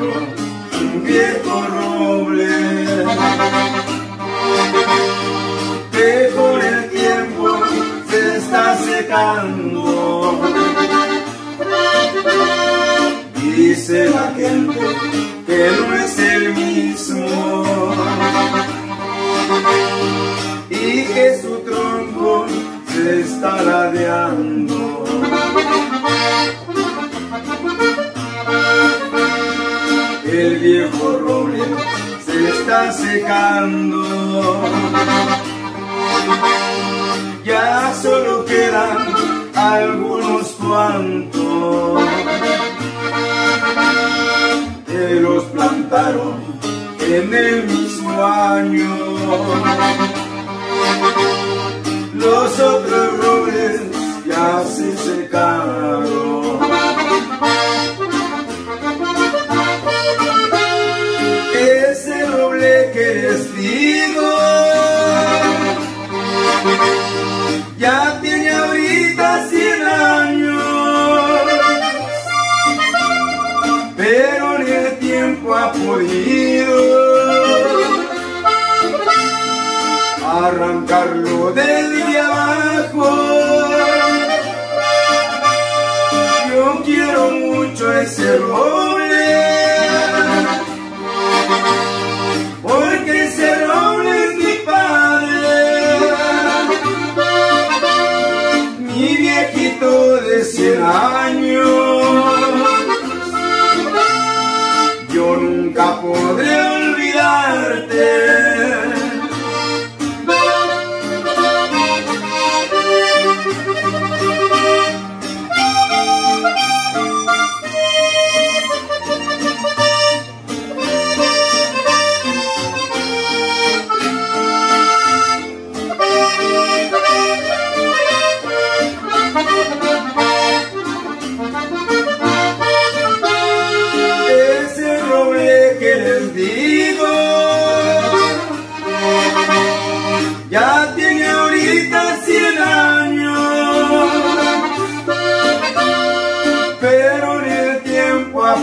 un viejo roble. Que con el tiempo se está secando. Dice la gente que no es el mismo. Y que su tronco se está ladeando. Secando. Ya solo quedan algunos cuantos que los plantaron en el mismo año. Los otros robles ya se secaron. Ha podido arrancarlo desde abajo. Yo quiero mucho ese roble,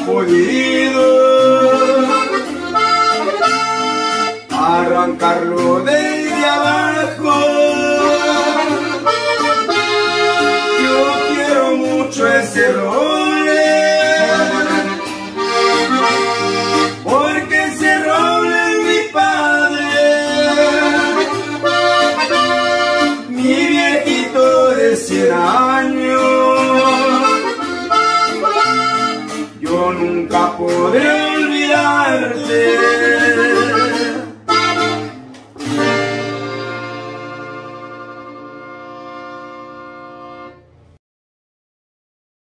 podido arrancarlo desde abajo. Yo quiero mucho ese roble porque ese roble es mi padre, mi viejito de cien yo nunca podré olvidarte.